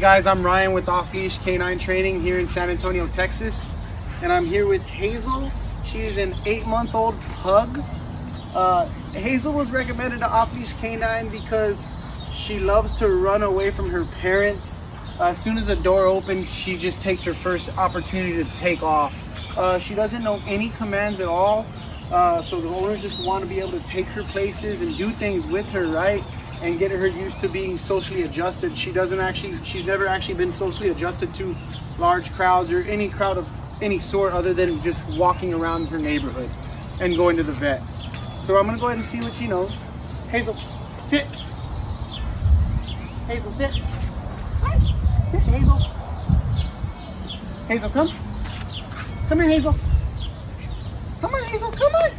guys, I'm Ryan with Off Leash K9 Training here in San Antonio, Texas. And I'm here with Hazel. She's an eight month old pug. Uh, Hazel was recommended to Off Leash K9 because she loves to run away from her parents. Uh, as soon as the door opens, she just takes her first opportunity to take off. Uh, she doesn't know any commands at all. Uh, so the owners just want to be able to take her places and do things with her, right? And get her used to being socially adjusted. She doesn't actually, she's never actually been socially adjusted to large crowds or any crowd of any sort other than just walking around her neighborhood and going to the vet. So I'm gonna go ahead and see what she knows. Hazel, sit. Hazel, sit. Sit, Hazel. Hazel, come. Come here, Hazel. Come on, Hazel, come on.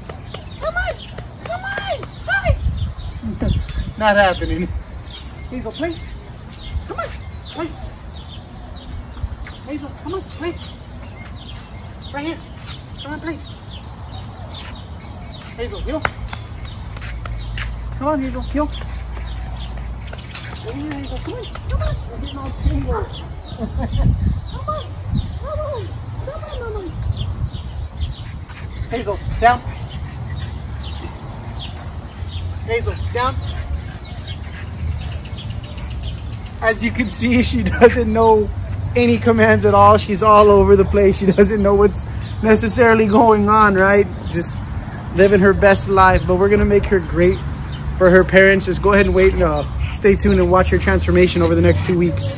Come on. Come. Not happening. Hazel, please. Come on, please. Hazel, come on, please. Right here. Come on, please. Hazel, heel. Come on, Hazel, heel. Right here, Hazel, come on, come on. We're getting all tangled. come on, come on, come on, Mama. Hazel, down. Hazel, down as you can see, she doesn't know any commands at all. She's all over the place. She doesn't know what's necessarily going on, right? Just living her best life, but we're gonna make her great for her parents. Just go ahead and wait and uh, stay tuned and watch her transformation over the next two weeks.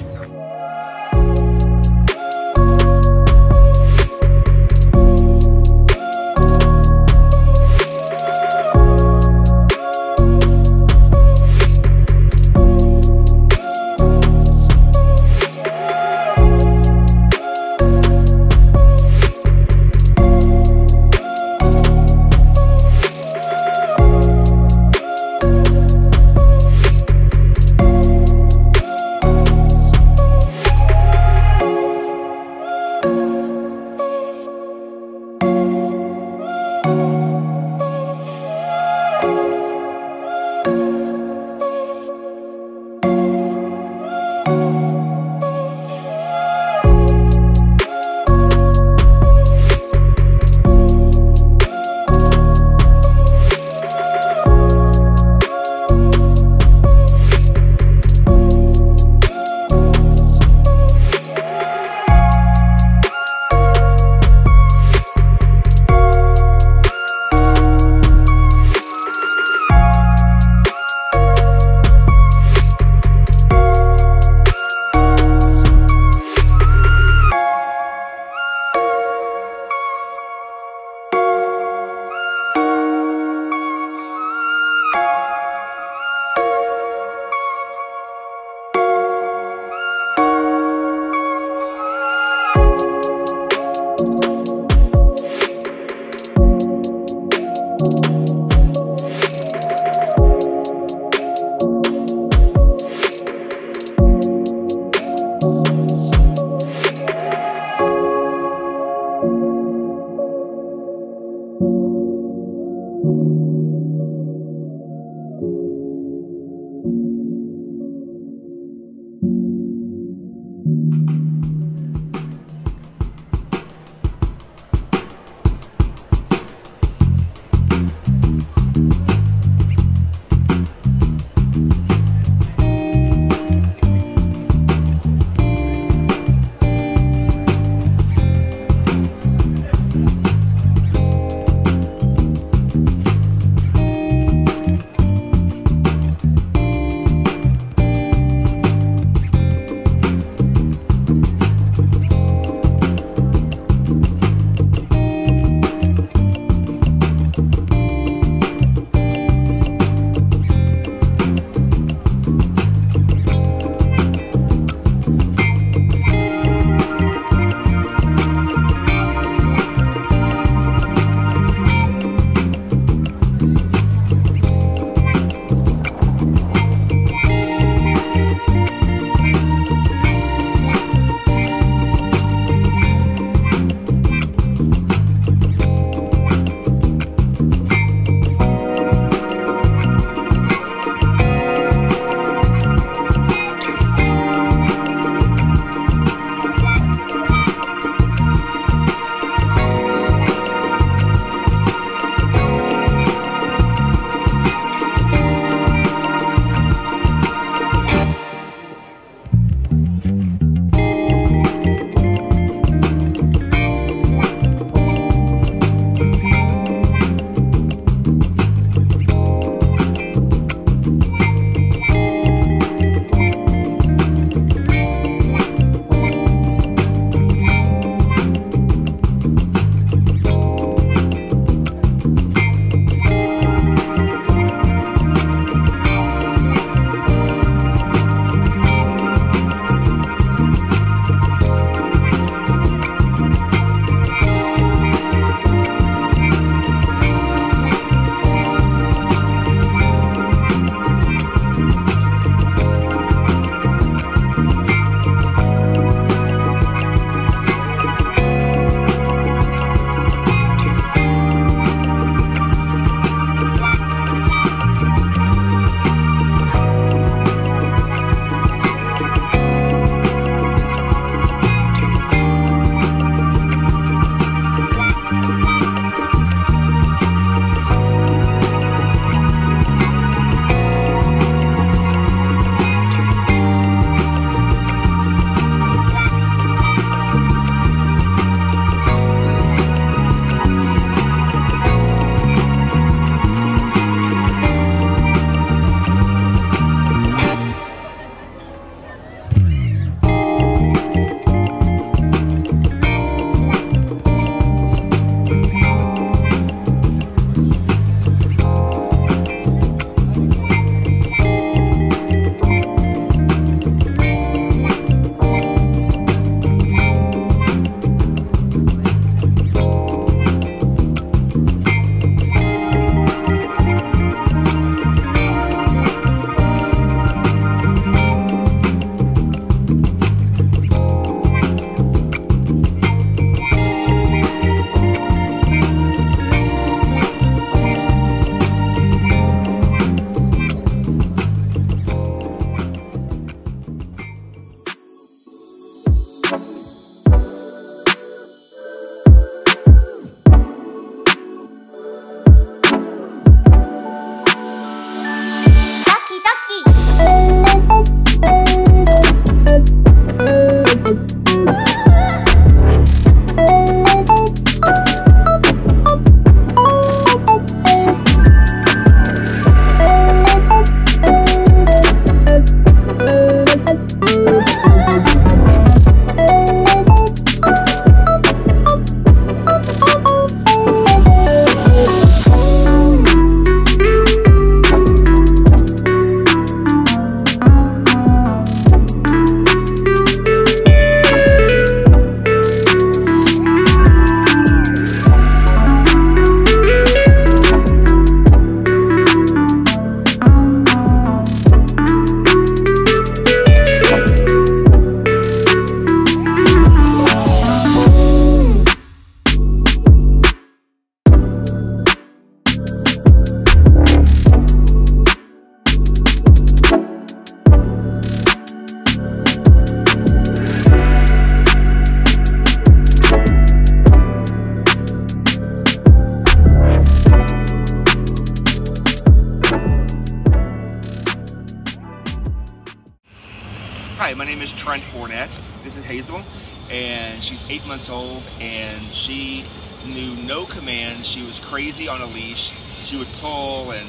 Is Trent Hornet. This is Hazel, and she's eight months old, and she knew no commands. She was crazy on a leash. She would pull, and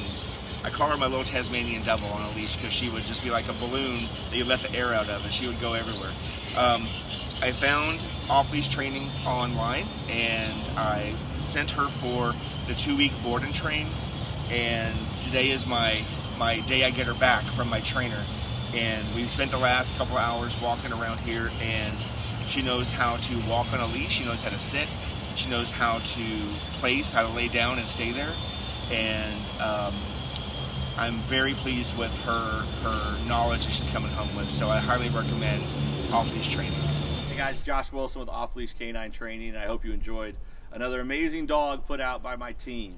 I call her my little Tasmanian devil on a leash because she would just be like a balloon that you let the air out of, and she would go everywhere. Um, I found off-leash training online, and I sent her for the two-week board and train, and today is my my day I get her back from my trainer. And we've spent the last couple hours walking around here and she knows how to walk on a leash, she knows how to sit, she knows how to place, how to lay down and stay there. And um, I'm very pleased with her her knowledge that she's coming home with. So I highly recommend off-leash training. Hey guys, Josh Wilson with Off Leash Canine Training. I hope you enjoyed another amazing dog put out by my team.